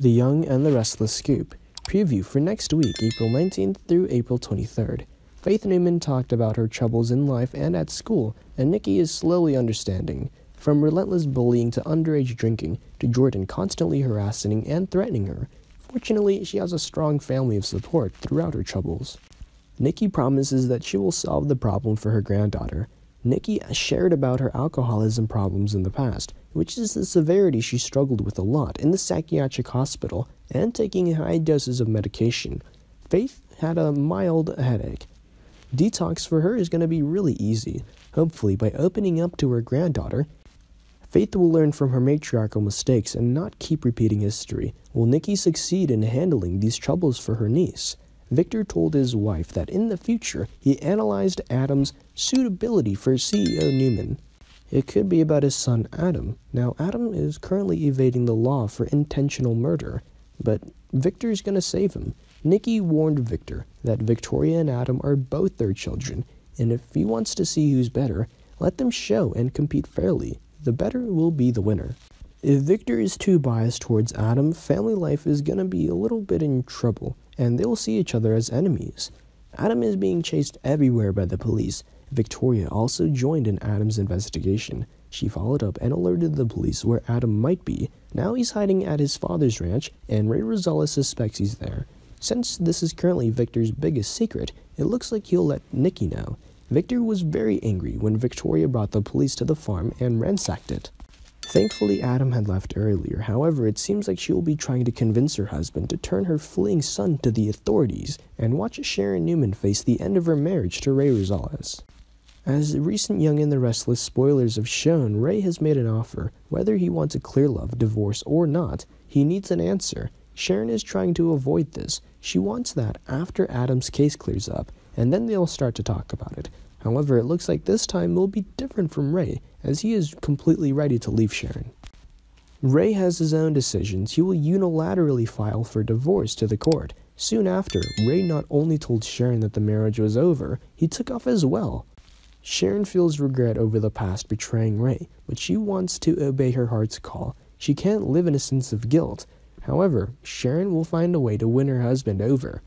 The Young and the Restless Scoop. Preview for next week, April 19th through April 23rd. Faith Newman talked about her troubles in life and at school, and Nikki is slowly understanding. From relentless bullying to underage drinking, to Jordan constantly harassing and threatening her. Fortunately, she has a strong family of support throughout her troubles. Nikki promises that she will solve the problem for her granddaughter. Nikki shared about her alcoholism problems in the past, which is the severity she struggled with a lot in the psychiatric hospital and taking high doses of medication. Faith had a mild headache. Detox for her is going to be really easy. Hopefully, by opening up to her granddaughter, Faith will learn from her matriarchal mistakes and not keep repeating history. Will Nikki succeed in handling these troubles for her niece? Victor told his wife that in the future he analyzed Adam's suitability for CEO Newman. It could be about his son Adam. Now, Adam is currently evading the law for intentional murder, but Victor's to save him. Nikki warned Victor that Victoria and Adam are both their children, and if he wants to see who's better, let them show and compete fairly. The better will be the winner. If Victor is too biased towards Adam, family life is to be a little bit in trouble, and they'll see each other as enemies. Adam is being chased everywhere by the police, Victoria also joined in Adam's investigation. She followed up and alerted the police where Adam might be. Now he's hiding at his father's ranch, and Rey Rosales suspects he's there. Since this is currently Victor's biggest secret, it looks like he'll let Nikki know. Victor was very angry when Victoria brought the police to the farm and ransacked it. Thankfully, Adam had left earlier. However, it seems like she will be trying to convince her husband to turn her fleeing son to the authorities and watch Sharon Newman face the end of her marriage to Rey Rosales. As the recent Young and the Restless spoilers have shown, Rey has made an offer. Whether he wants a clear love, divorce, or not, he needs an answer. Sharon is trying to avoid this. She wants that after Adam's case clears up, and then they'll start to talk about it. However, it looks like this time will be different from Rey, as he is completely ready to leave Sharon. Rey has his own decisions. He will unilaterally file for divorce to the court. Soon after, Rey not only told Sharon that the marriage was over, he took off as well. Sharon feels regret over the past betraying Rey, but she wants to obey her heart's call. She can't live in a sense of guilt. However, Sharon will find a way to win her husband over.